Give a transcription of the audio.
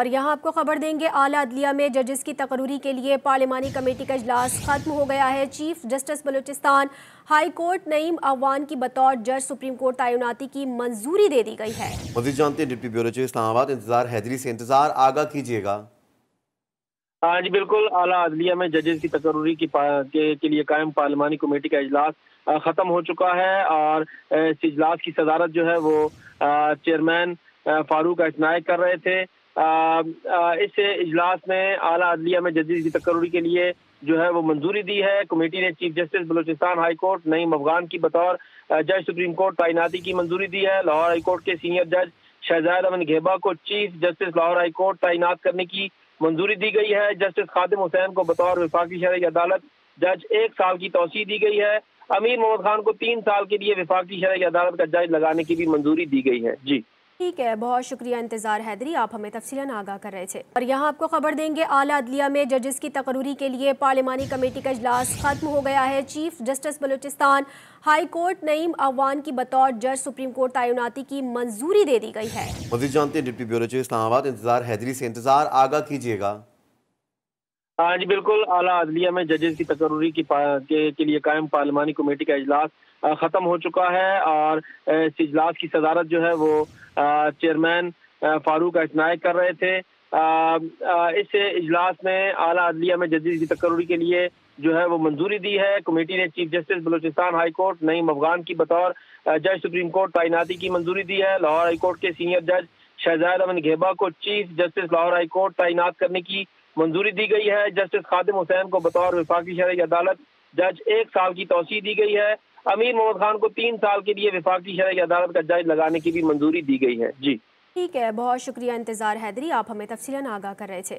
और यहाँ आपको खबर देंगे आला अदलिया में जजेस की तकरूरी के लिए पार्लिमानी कमेटी का इजलास खत्म हो गया है। Chief justice Balochistan high court Naeem Awan की बतौर जज सुप्रीम कोर्ट तयनाती की मंजूरी दे दी गई है। मजीद जानते हैं डिप्टी ब्यूरो चीफ इस्लामाबाद इंतज़ार हैदरी से इंतज़ार आगा कीजिएगा। हाँ जी बिल्कुल आला अदलिया में जजेस की तकरूरी की के, के लिए कायम पार्लिमानी कमेटी का इजलास ख़त्म हो चुका है और इस इजलास की सदारत जो है वो चेयरमैन फारूक अजनायक कर रहे थे। इस इजलास में आला अदलिया में जजेस की तकरूरी के लिए जो है वो मंजूरी दी है। कमेटी ने chief justice Balochistan high court, Naeem Afghan की बतौर जज सुप्रीम कोर्ट तैनाती की मंजूरी दी है। लाहौर हाई कोर्ट के सीनियर जज शहजाद अमन घेबा को chief justice Lahore high court तैनात करने की मंजूरी दी गई है। जस्टिस खादिम हुसैन को बतौर विफाकी शरह अदालत जज एक साल की तोसी दी गई है। अमीर मोहम्मद खान को तीन साल के लिए विफाकी शरह अदालत का जज लगाने की भी मंजूरी दी गई है। जी। ठीक है, बहुत शुक्रिया इंतज़ार हैदरी, आप हमें तफसीला आगाह कर रहे थे। और यहाँ आपको खबर देंगे, आला अदलिया में जजेस की तकरूरी के लिए पार्लिमानी कमेटी का अजलास खत्म हो गया है। Chief justice Balochistan, high court Naeem Awan की बतौर जज सुप्रीम कोर्ट तयनाती की मंजूरी दे दी गई है। मजीद जानते हैं डिप्टी ब्यूरो इस्लामाबाद, इंतज़ार हैदरी से इंतज़ार आगा कीजिएगा। हाँ जी बिल्कुल। आला अदलिया में जजेस की तकरूरी की के, के लिए कायम पार्लिमानी कमेटी का इजलास ख़त्म हो चुका है और इस इजलास की सदारत जो है वो चेयरमैन फारूक अजनायक कर रहे थे। इस इजलास में आला अदलिया में जजेस की तकरूरी के लिए जो है वो मंजूरी दी है। कमेटी ने chief justice Balochistan high court Naeem Afghan की बतौर जज सुप्रीम कोर्ट तैनाती की मंजूरी दी है। लाहौर हाई कोर्ट के सीनियर जज शहजाद अमन घेबा को chief justice Lahore high court तैनात करने की मंजूरी दी गई है। जस्टिस खादिम हुसैन को बतौर विफाकी शरह अदालत जज एक साल की तोसी दी गई है। अमीर मोहम्मद खान को तीन साल के लिए विफाकी शरह अदालत का जज लगाने की भी मंजूरी दी गई है। जी। ठीक है, बहुत शुक्रिया इंतज़ार हैदरी, आप हमें तफसीला आगाह कर रहे थे।